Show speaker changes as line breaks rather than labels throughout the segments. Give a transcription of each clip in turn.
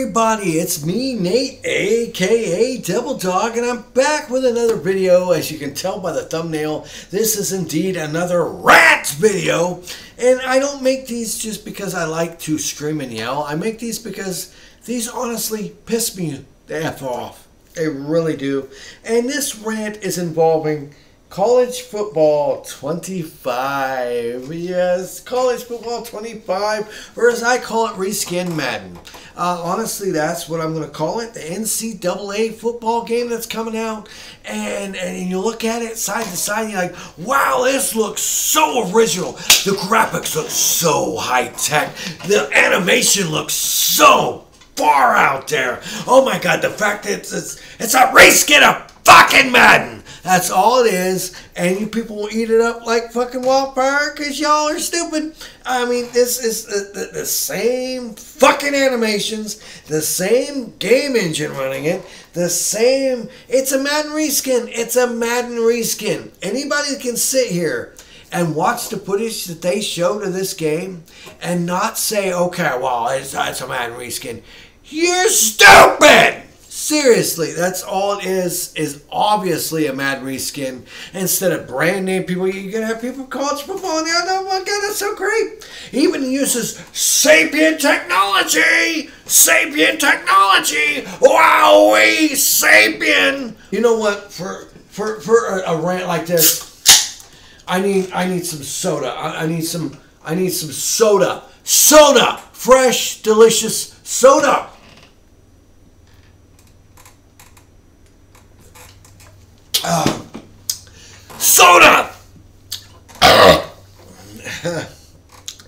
Everybody. It's me, Nate, aka Devil Dog, and I'm back with another video. As you can tell by the thumbnail, this is indeed another rant video. And I don't make these just because I like to scream and yell. I make these because these honestly piss me the F off. They really do. And this rant is involving College Football 25. Yes, College Football 25, or as I call it, Reskin Madden. Uh, honestly, that's what I'm going to call it. The NCAA football game that's coming out. And, and you look at it side to side, and you're like, wow, this looks so original. The graphics look so high tech. The animation looks so far out there. Oh my god, the fact that it's, it's, it's a reskin of fucking Madden. That's all it is, and you people will eat it up like fucking wildfire because y'all are stupid. I mean, this is the, the, the, same fucking animations, the same game engine running it, the same. It's a Madden reskin. It's a Madden reskin. Anybody can sit here and watch the footage that they show to this game and not say, okay, well, it's, it's a Madden reskin. You're stupid! Seriously, that's all it is, is obviously a Mad reskin. Instead of brand name people, you're going to have people college football. And oh my God, that's so great. Even uses Sapien technology. Sapien technology. Wowee, Sapien. You know what? For, for, for a, a rant like this, I need, I need some soda. I, I need some, I need some soda. Soda! Fresh, delicious soda. Uh, soda!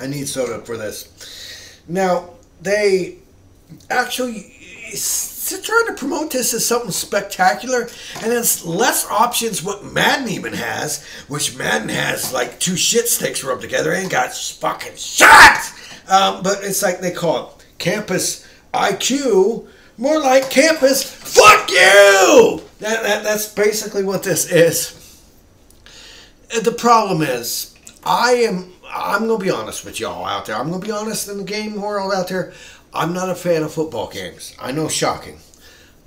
I need soda for this. Now, they actually trying to promote this as something spectacular, and it's less options what Madden even has, which Madden has like two shit sticks rubbed together and got fucking shot! Um, but it's like they call it Campus IQ, more like Campus Fuck You! That, that, that's basically what this is. The problem is, I am, I'm going to be honest with y'all out there. I'm going to be honest in the game world out there. I'm not a fan of football games. I know, shocking.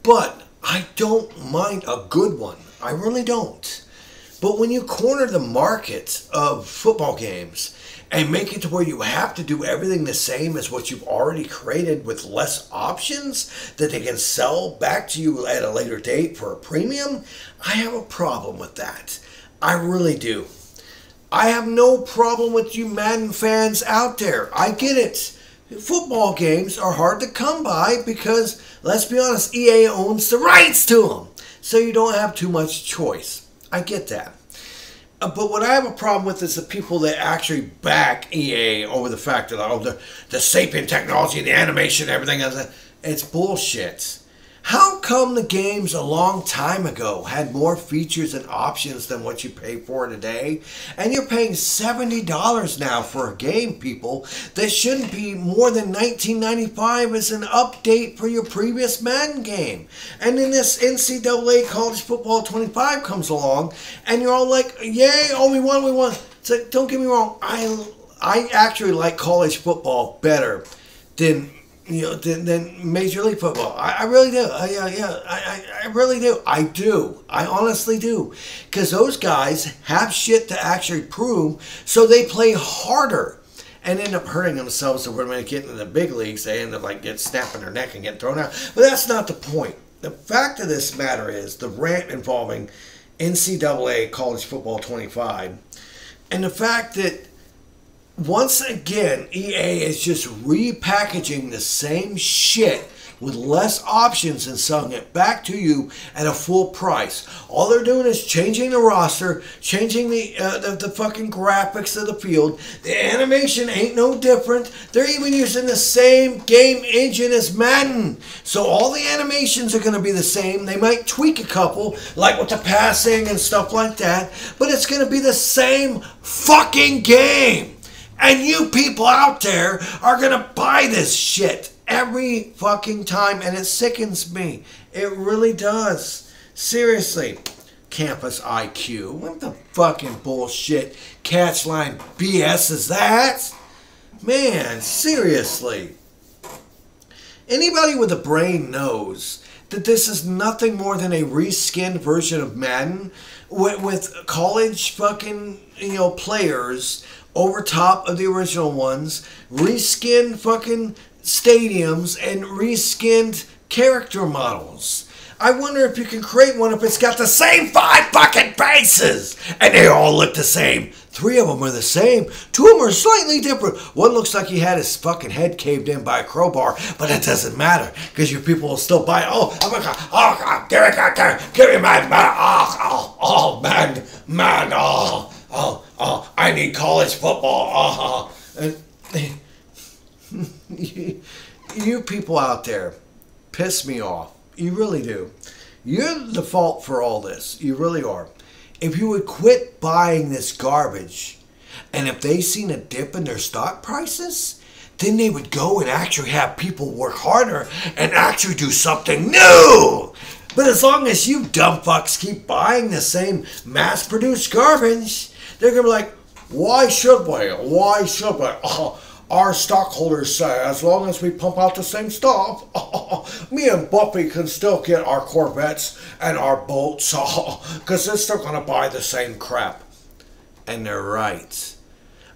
But I don't mind a good one. I really don't. But when you corner the market of football games and make it to where you have to do everything the same as what you've already created with less options that they can sell back to you at a later date for a premium, I have a problem with that. I really do. I have no problem with you Madden fans out there. I get it. Football games are hard to come by because, let's be honest, EA owns the rights to them. So you don't have too much choice. I get that. Uh, but what I have a problem with is the people that actually back EA over the fact that oh the the Sapien technology, the animation, everything else. It's bullshit. How come the games a long time ago had more features and options than what you pay for today? And you're paying $70 now for a game, people, that shouldn't be more than $19.95 as an update for your previous Madden game. And then this NCAA College Football 25 comes along, and you're all like, yay, oh, we won, we won. Like, don't get me wrong, I, I actually like college football better than you know, than, than Major League Football. I, I really do. I, yeah, yeah, I, I really do. I do. I honestly do. Because those guys have shit to actually prove, so they play harder and end up hurting themselves. So when they get into the big leagues, they end up like get snapping their neck and getting thrown out. But that's not the point. The fact of this matter is the rant involving NCAA College Football 25 and the fact that once again, EA is just repackaging the same shit with less options and selling it back to you at a full price. All they're doing is changing the roster, changing the, uh, the, the fucking graphics of the field. The animation ain't no different. They're even using the same game engine as Madden. So all the animations are going to be the same. They might tweak a couple, like with the passing and stuff like that, but it's going to be the same fucking game. And you people out there are going to buy this shit every fucking time, and it sickens me. It really does. Seriously. Campus IQ. What the fucking bullshit catch line BS is that? Man, seriously. Anybody with a brain knows that this is nothing more than a reskinned version of Madden with, with college fucking you know players over top of the original ones, reskinned fucking stadiums and reskinned character models. I wonder if you can create one if it's got the same five fucking faces and they all look the same. Three of them are the same. Two of them are slightly different. One looks like he had his fucking head caved in by a crowbar, but it doesn't matter because your people will still buy it. Oh, oh my god! Oh god! Give it, give it, give me man, man! Oh, oh, oh, man, man! Oh, oh, oh! I need college football. Oh, you people out there piss me off. You really do. You're the fault for all this. You really are. If you would quit buying this garbage, and if they seen a dip in their stock prices, then they would go and actually have people work harder and actually do something new. But as long as you dumb fucks keep buying the same mass produced garbage, they're gonna be like, why should we? Why should we? Our stockholders say as long as we pump out the same stuff, me and Buffy can still get our Corvettes and our boats because they're still going to buy the same crap. And they're right.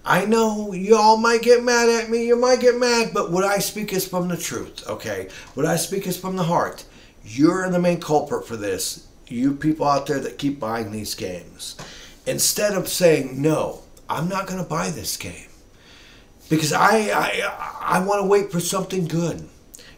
I know y'all might get mad at me, you might get mad, but what I speak is from the truth, okay? What I speak is from the heart. You're the main culprit for this. You people out there that keep buying these games. Instead of saying, no, I'm not going to buy this game because I I, I want to wait for something good.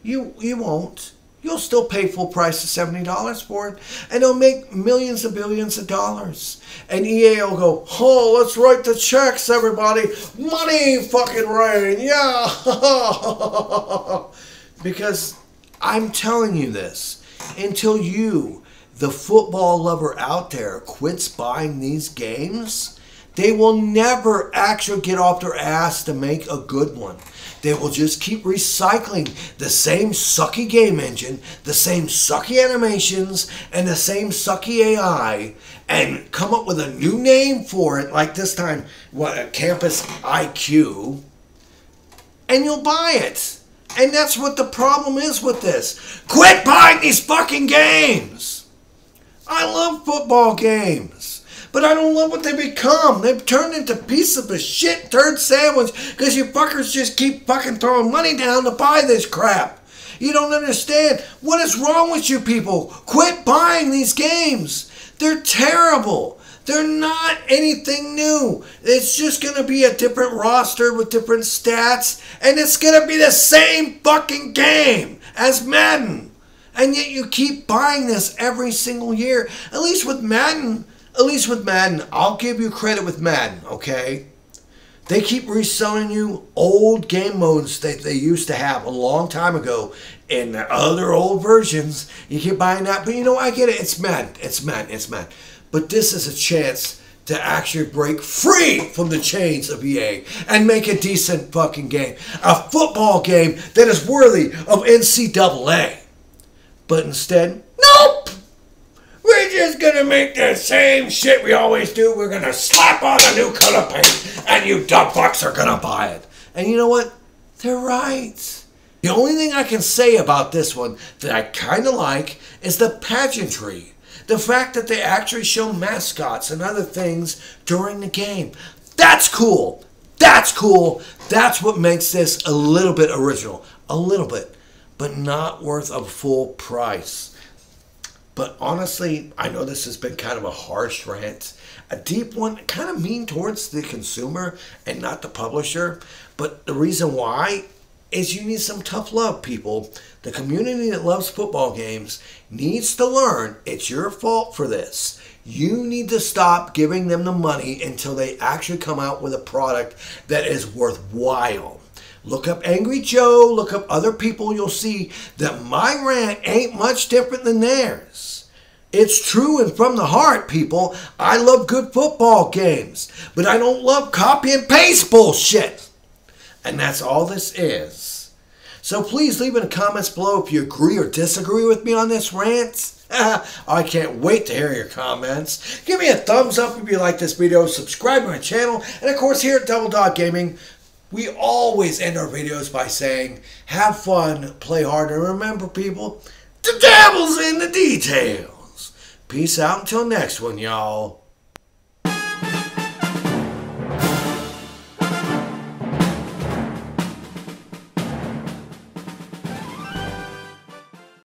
You you won't. You'll still pay full price of seventy dollars for it, and it'll make millions and billions of dollars. And EA will go, oh, let's write the checks, everybody. Money, fucking rain, yeah. because I'm telling you this, until you, the football lover out there, quits buying these games they will never actually get off their ass to make a good one. They will just keep recycling the same sucky game engine, the same sucky animations, and the same sucky AI and come up with a new name for it, like this time, what, Campus IQ, and you'll buy it. And that's what the problem is with this. Quit buying these fucking games! I love football games. But I don't love what they become. They've turned into piece of a shit turd sandwich because you fuckers just keep fucking throwing money down to buy this crap. You don't understand. What is wrong with you people? Quit buying these games. They're terrible. They're not anything new. It's just going to be a different roster with different stats, and it's going to be the same fucking game as Madden. And yet you keep buying this every single year. At least with Madden, at least with Madden, I'll give you credit with Madden, okay? They keep reselling you old game modes that they used to have a long time ago in other old versions. You keep buying that, but you know, I get it. It's Madden. It's Madden. It's Madden. But this is a chance to actually break free from the chains of EA and make a decent fucking game. A football game that is worthy of NCAA. But instead, nope! We're just gonna make the same shit we always do. We're gonna slap on a new color paint, and you dumb fucks are gonna buy it. And you know what? They're right. The only thing I can say about this one that I kind of like is the pageantry. The fact that they actually show mascots and other things during the game. That's cool. That's cool. That's what makes this a little bit original. A little bit. But not worth a full price. But honestly, I know this has been kind of a harsh rant, a deep one, kind of mean towards the consumer and not the publisher. But the reason why is you need some tough love, people. The community that loves football games needs to learn it's your fault for this. You need to stop giving them the money until they actually come out with a product that is worthwhile. Look up Angry Joe, look up other people, you'll see that my rant ain't much different than theirs. It's true and from the heart, people. I love good football games, but I don't love copy and paste bullshit. And that's all this is. So please leave in the comments below if you agree or disagree with me on this rant. I can't wait to hear your comments. Give me a thumbs up if you like this video, subscribe to my channel, and of course here at Devil Dog Gaming, we always end our videos by saying, have fun, play hard, and remember, people, the devil's in the details. Peace out until next one, y'all.